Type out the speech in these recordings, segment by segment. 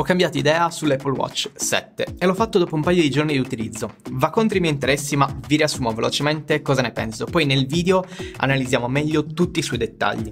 Ho cambiato idea sull'Apple Watch 7 e l'ho fatto dopo un paio di giorni di utilizzo. Va contro i miei interessi ma vi riassumo velocemente cosa ne penso, poi nel video analizziamo meglio tutti i suoi dettagli.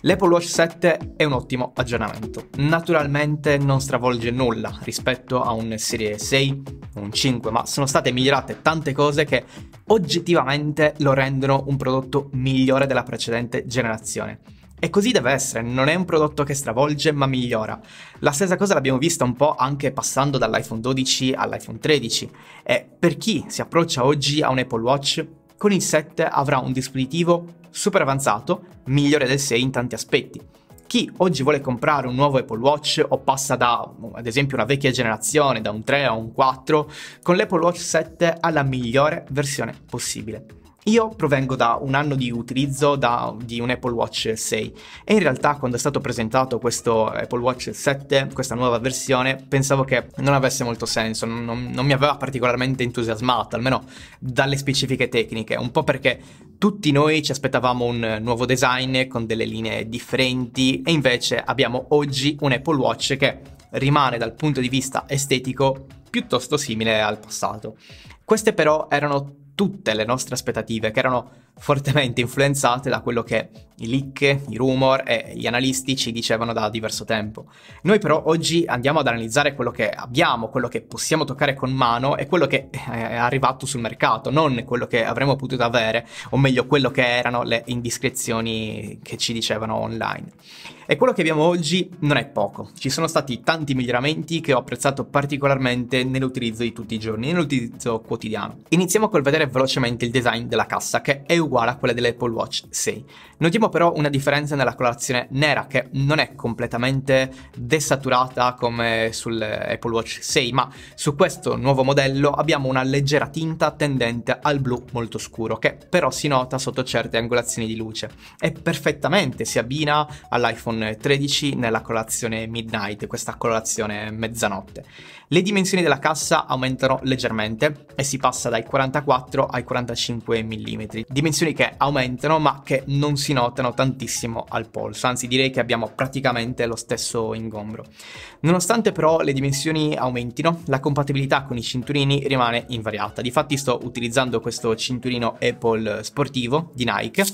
L'Apple Watch 7 è un ottimo aggiornamento. Naturalmente non stravolge nulla rispetto a un Serie 6 o un 5, ma sono state migliorate tante cose che oggettivamente lo rendono un prodotto migliore della precedente generazione. E così deve essere, non è un prodotto che stravolge ma migliora. La stessa cosa l'abbiamo vista un po' anche passando dall'iPhone 12 all'iPhone 13 e per chi si approccia oggi a un Apple Watch, con il 7 avrà un dispositivo super avanzato, migliore del 6 in tanti aspetti. Chi oggi vuole comprare un nuovo Apple Watch o passa da, ad esempio, una vecchia generazione, da un 3 a un 4, con l'Apple Watch 7 ha la migliore versione possibile. Io provengo da un anno di utilizzo da, di un Apple Watch 6 e in realtà quando è stato presentato questo Apple Watch 7, questa nuova versione, pensavo che non avesse molto senso, non, non, mi aveva particolarmente entusiasmato, almeno dalle specifiche tecniche, un po' perché tutti noi ci aspettavamo un nuovo design con delle linee differenti e invece abbiamo oggi un Apple Watch che rimane dal punto di vista estetico piuttosto simile al passato. Queste però erano tutte le nostre aspettative, che erano fortemente influenzate da quello che i leak, i rumor e gli analisti ci dicevano da diverso tempo. Noi però oggi andiamo ad analizzare quello che abbiamo, quello che possiamo toccare con mano e quello che è arrivato sul mercato, non quello che avremmo potuto avere, o meglio quello che erano le indiscrezioni che ci dicevano online. E quello che abbiamo oggi non è poco. Ci sono stati tanti miglioramenti che ho apprezzato particolarmente nell'utilizzo di tutti i giorni, nell'utilizzo quotidiano. Iniziamo col vedere velocemente il design della cassa, che è uguale a quella dell'Apple Watch 6. Notiamo però una differenza nella colorazione nera, che non è completamente desaturata come sull'Apple Watch 6, ma su questo nuovo modello abbiamo una leggera tinta tendente al blu molto scuro, che però si nota sotto certe angolazioni di luce. E perfettamente si abbina all'iPhone iPhone 13 nella colorazione Midnight, questa colorazione mezzanotte. Le dimensioni della cassa aumentano leggermente e si passa dai 44 ai 45 mm, dimensioni che aumentano ma che non si notano tantissimo al polso, anzi direi che abbiamo praticamente lo stesso ingombro. Nonostante però le dimensioni aumentino, la compatibilità con i cinturini rimane invariata. Difatti sto utilizzando questo cinturino Apple sportivo di Nike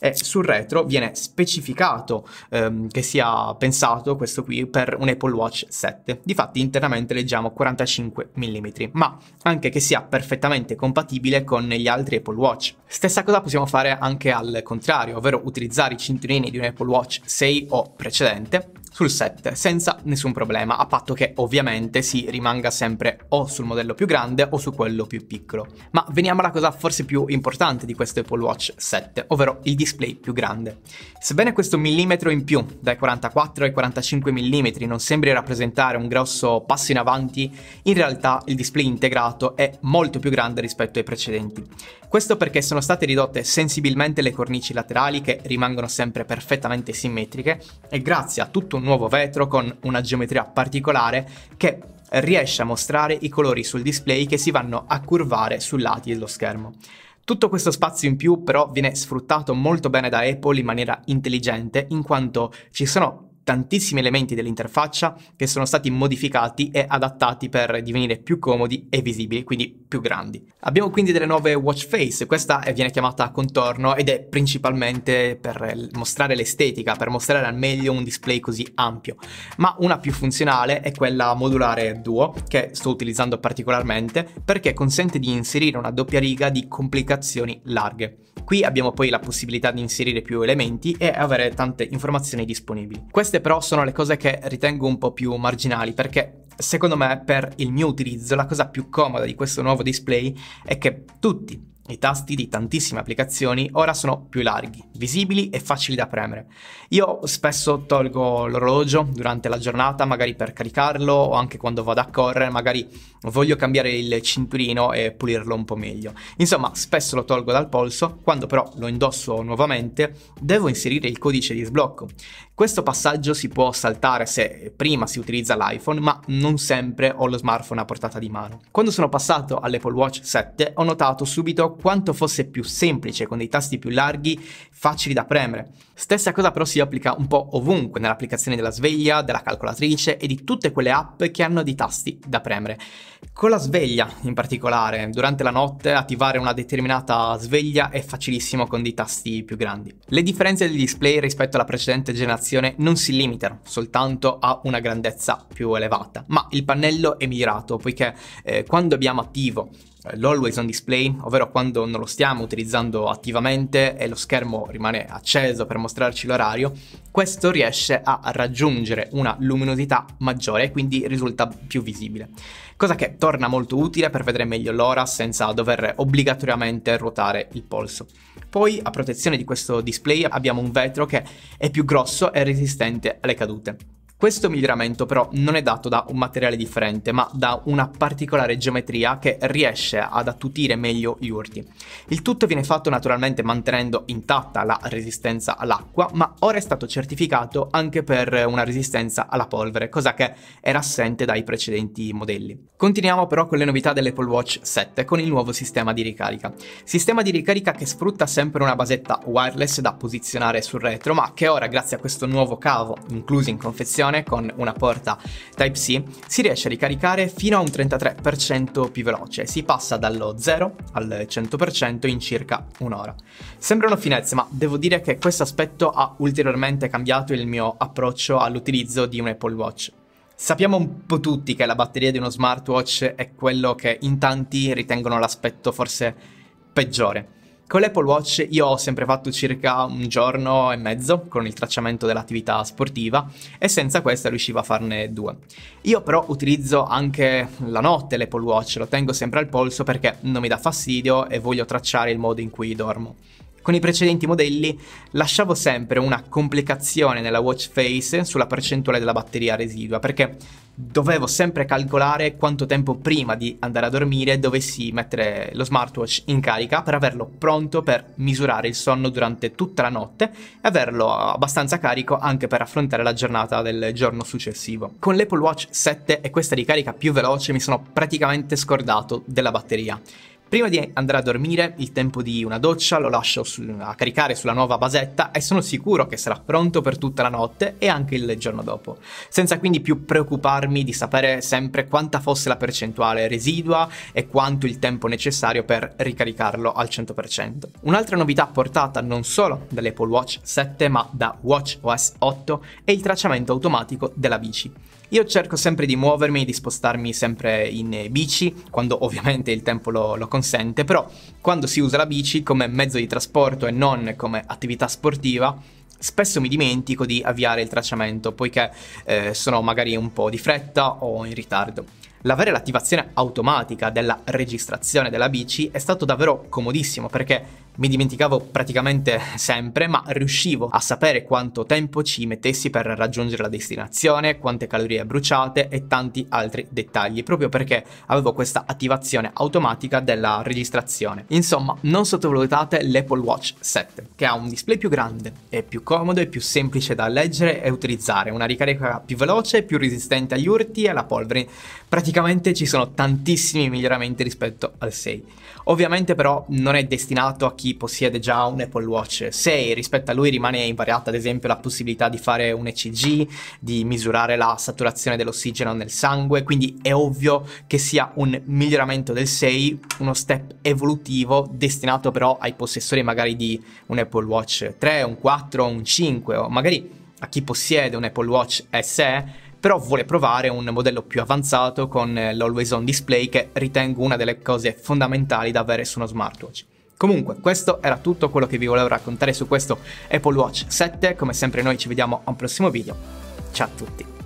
e sul retro viene specificato ehm, che sia pensato questo qui per un Apple Watch 7. Difatti internamente leggiamo 45 mm, ma anche che sia perfettamente compatibile con gli altri Apple Watch. Stessa cosa possiamo fare anche al contrario, ovvero utilizzare i cinturini di un Apple Watch 6 o precedente sul 7 senza nessun problema, a patto che ovviamente si rimanga sempre o sul modello più grande o su quello più piccolo. Ma veniamo alla cosa forse più importante di questo Apple Watch 7, ovvero il display più grande. Sebbene questo millimetro in più, dai 44 ai 45 mm, non sembri rappresentare un grosso passo in avanti, in realtà il display integrato è molto più grande rispetto ai precedenti. Questo perché sono state ridotte sensibilmente le cornici laterali che rimangono sempre perfettamente simmetriche e grazie a tutto un nuovo vetro con una geometria particolare che riesce a mostrare i colori sul display che si vanno a curvare sui lati dello schermo. Tutto questo spazio in più però viene sfruttato molto bene da Apple in maniera intelligente in quanto ci sono tantissimi elementi dell'interfaccia che sono stati modificati e adattati per divenire più comodi e visibili, quindi più grandi. Abbiamo quindi delle nuove watch face, questa viene chiamata contorno ed è principalmente per mostrare l'estetica, per mostrare al meglio un display così ampio, ma una più funzionale è quella modulare duo che sto utilizzando particolarmente perché consente di inserire una doppia riga di complicazioni larghe. Qui abbiamo poi la possibilità di inserire più elementi e avere tante informazioni disponibili. Queste però sono le cose che ritengo un po' più marginali perché secondo me per il mio utilizzo la cosa più comoda di questo nuovo display è che tutti i tasti di tantissime applicazioni ora sono più larghi, visibili e facili da premere. Io spesso tolgo l'orologio durante la giornata, magari per caricarlo o anche quando vado a correre, magari voglio cambiare il cinturino e pulirlo un po' meglio. Insomma, spesso lo tolgo dal polso, quando però lo indosso nuovamente devo inserire il codice di sblocco, Questo passaggio si può saltare se prima si utilizza l'iPhone, ma non sempre ho lo smartphone a portata di mano. Quando sono passato all'Apple Watch 7 ho notato subito quanto fosse più semplice con dei tasti più larghi, facili da premere. Stessa cosa però si applica un po' ovunque nell'applicazione della sveglia, della calcolatrice e di tutte quelle app che hanno dei tasti da premere. Con la sveglia in particolare, durante la notte attivare una determinata sveglia è facilissimo con dei tasti più grandi. Le differenze del display rispetto alla precedente generazione non si limitano soltanto a una grandezza più elevata, ma il pannello è migliorato poiché eh, quando abbiamo attivo l'always on display, ovvero quando non lo stiamo utilizzando attivamente e lo schermo rimane acceso per mostrarci l'orario, questo riesce a raggiungere una luminosità maggiore e quindi risulta più visibile. Cosa che torna molto utile per vedere meglio l'ora senza dover obbligatoriamente ruotare il polso. Poi a protezione di questo display abbiamo un vetro che è più grosso e resistente alle cadute. Questo miglioramento però non è dato da un materiale differente, ma da una particolare geometria che riesce ad attutire meglio gli urti. Il tutto viene fatto naturalmente mantenendo intatta la resistenza all'acqua, ma ora è stato certificato anche per una resistenza alla polvere, cosa che era assente dai precedenti modelli. Continuiamo però con le novità dell'Apple Watch 7 con il nuovo sistema di ricarica. Sistema di ricarica che sfrutta sempre una basetta wireless da posizionare sul retro, ma che ora grazie a questo nuovo cavo incluso in confezione connessione con una porta Type-C si riesce a ricaricare fino a un 33% più veloce, si passa dallo 0 al 100% in circa un'ora. Sembrano finezze, ma devo dire che questo aspetto ha ulteriormente cambiato il mio approccio all'utilizzo di un Apple Watch. Sappiamo un po' tutti che la batteria di uno smartwatch è quello che in tanti ritengono l'aspetto forse peggiore. Con l'Apple Watch io ho sempre fatto circa un giorno e mezzo con il tracciamento dell'attività sportiva e senza questa riuscivo a farne due. Io però utilizzo anche la notte l'Apple Watch, lo tengo sempre al polso perché non mi dà fastidio e voglio tracciare il modo in cui dormo. Con i precedenti modelli lasciavo sempre una complicazione nella watch face sulla percentuale della batteria residua perché dovevo sempre calcolare quanto tempo prima di andare a dormire dovessi mettere lo smartwatch in carica per averlo pronto per misurare il sonno durante tutta la notte e averlo abbastanza carico anche per affrontare la giornata del giorno successivo. Con l'Apple Watch 7 e questa ricarica più veloce mi sono praticamente scordato della batteria Prima di andare a dormire, il tempo di una doccia lo lascio su, a caricare sulla nuova basetta e sono sicuro che sarà pronto per tutta la notte e anche il giorno dopo, senza quindi più preoccuparmi di sapere sempre quanta fosse la percentuale residua e quanto il tempo necessario per ricaricarlo al 100%. Un'altra novità portata non solo dall'Apple Watch 7 ma da WatchOS 8 è il tracciamento automatico della bici. Io cerco sempre di muovermi, di spostarmi sempre in bici, quando ovviamente il tempo lo, lo consente, però quando si usa la bici come mezzo di trasporto e non come attività sportiva, spesso mi dimentico di avviare il tracciamento, poiché eh, sono magari un po' di fretta o in ritardo. L'avere l'attivazione automatica della registrazione della bici è stato davvero comodissimo perché mi dimenticavo praticamente sempre, ma riuscivo a sapere quanto tempo ci mettessi per raggiungere la destinazione, quante calorie bruciate e tanti altri dettagli, proprio perché avevo questa attivazione automatica della registrazione. Insomma, non sottovalutate l'Apple Watch 7, che ha un display più grande, è più comodo e più semplice da leggere e utilizzare, una ricarica più veloce, più resistente agli urti e alla polvere. Praticamente ci sono tantissimi miglioramenti rispetto al 6. Ovviamente però non è destinato a chi possiede già un Apple Watch 6, rispetto a lui rimane invariata ad esempio la possibilità di fare un ECG, di misurare la saturazione dell'ossigeno nel sangue, quindi è ovvio che sia un miglioramento del 6, uno step evolutivo destinato però ai possessori magari di un Apple Watch 3, un 4, un 5 o magari a chi possiede un Apple Watch SE però vuole provare un modello più avanzato con l'Always On Display che ritengo una delle cose fondamentali da avere su uno smartwatch. Comunque, questo era tutto quello che vi volevo raccontare su questo Apple Watch 7. Come sempre noi ci vediamo a un prossimo video. Ciao a tutti.